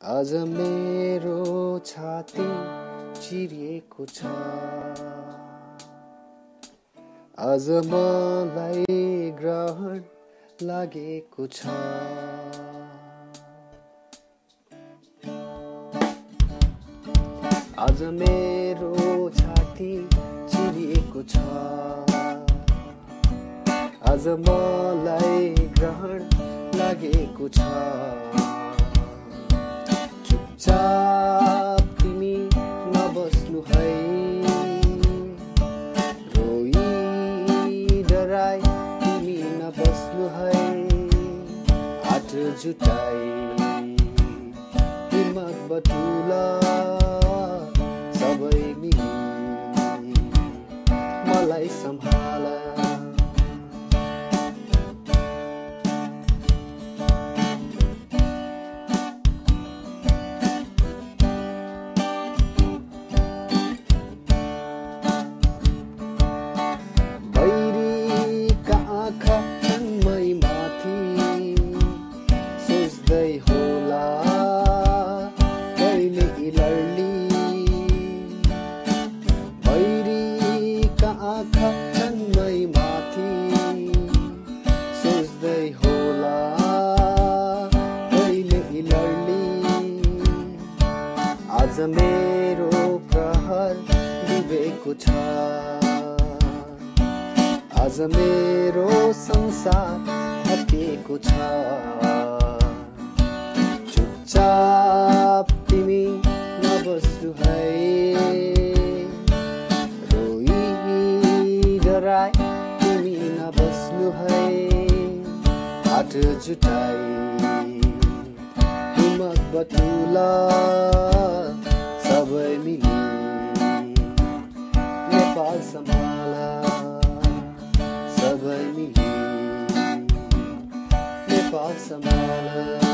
आज मेरो छाती चिरिएको छ। आज मलाई ग्रहण लागेको छ। आज मेरो छाती चिरिएको छ। आज मलाई ग्रहण लागेको छ। है आठ जुटाई। हिम्मत बटुला सबै मिली। मलाई सम्हाल। आँखा मै माथि सोच्दै होला कहिले इलर्ली आज मेरो प्रहर डुबेको छ। आज मेरो संसार हटेको छ। चुपचाप तिमी नबस्नु है। डराई तिमी नबस्नु है हात जुटाई। हिम्मत बटुला सबै मिली। नेपाल सम्हाल सबै मिली। नेपाल सम्हाल।